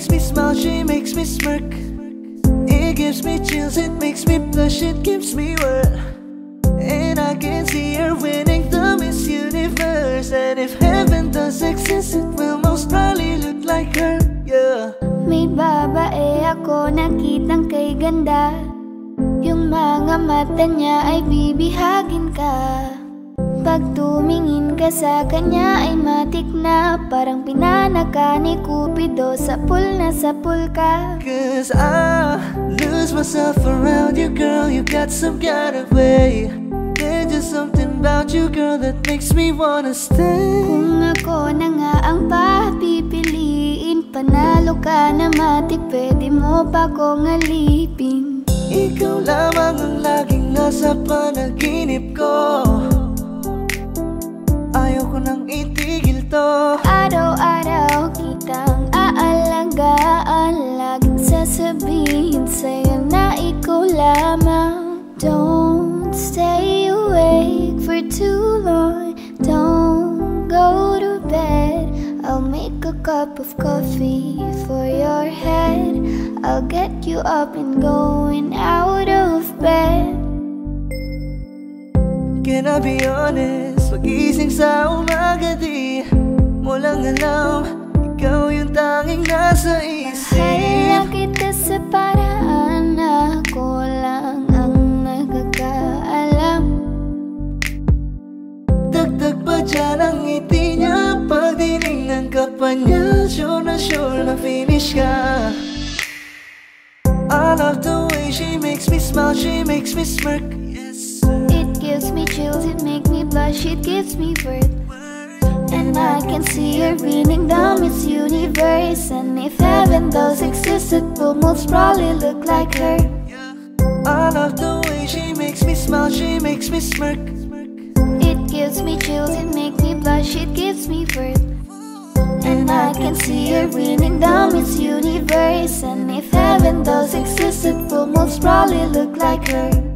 makes me smile, she makes me smirk. It gives me chills, it makes me blush, it gives me world. And I can see her winning the Miss Universe. And if heaven does exist, it will most probably look like her. Yeah. May babae ako nakitang kay ganda Yung mga mata niya ay bibihagin ka Pag tumingin ka sa kanya ay matik na Parang pinanaka ni Cupido Sa pool na sa pool ka Cause I lose myself around you, girl. You got some kind of way. There's just something about you, girl, that makes me wanna stay. Kung ako na nga ang papipiliin Panalo ka na matik Pwede mo pa kong alipin Ikaw lamang ang laging nasa panaginip ko. Don't stay awake for too long. Don't go to bed. I'll make a cup of coffee for your head. I'll get you up and going out of bed. Can I be honest? Pag-ising sa umaga di Mo lang alam Ikaw yung tanging nasa Mahal isip kita sa paraan pa niya Sure na sure na finish ka I love the way she makes me smile She makes me smirk. Yes. It gives me chills, it makes me blush, it gives me worth. And I can see her winning down Miss Universe. And if heaven does exist, it will most probably look like her. I love the way she makes me smile She makes me smirk. It gives me chills, it makes me blush, it can see her winning the Miss Universe And if heaven does exist, it will most probably look like her